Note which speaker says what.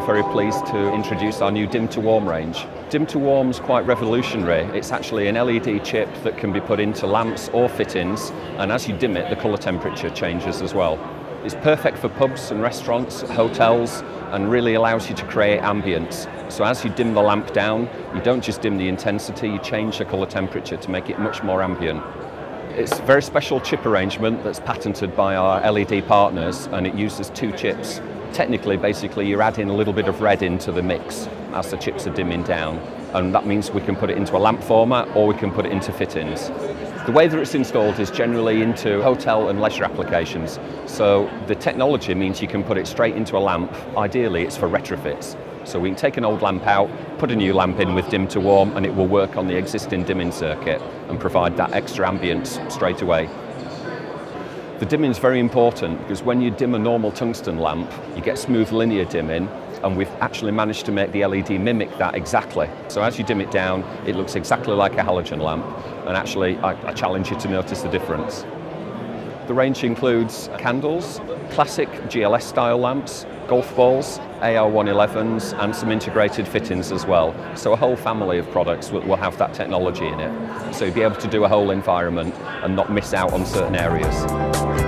Speaker 1: very pleased to introduce our new dim to warm range. Dim to warm is quite revolutionary. It's actually an LED chip that can be put into lamps or fittings, and as you dim it, the colour temperature changes as well. It's perfect for pubs and restaurants, hotels, and really allows you to create ambience. So as you dim the lamp down, you don't just dim the intensity, you change the colour temperature to make it much more ambient. It's a very special chip arrangement that's patented by our LED partners and it uses two chips. Technically, basically, you're adding a little bit of red into the mix as the chips are dimming down. And that means we can put it into a lamp format or we can put it into fittings. The way that it's installed is generally into hotel and leisure applications. So the technology means you can put it straight into a lamp. Ideally, it's for retrofits. So we can take an old lamp out, put a new lamp in with dim to warm, and it will work on the existing dimming circuit and provide that extra ambience straight away. The dimming is very important because when you dim a normal tungsten lamp, you get smooth linear dimming, and we've actually managed to make the LED mimic that exactly. So as you dim it down, it looks exactly like a halogen lamp, and actually I, I challenge you to notice the difference. The range includes candles, classic GLS style lamps, golf balls, AR111s and some integrated fittings as well. So a whole family of products will, have that technology in it. So you'll be able to do a whole environment and not miss out on certain areas.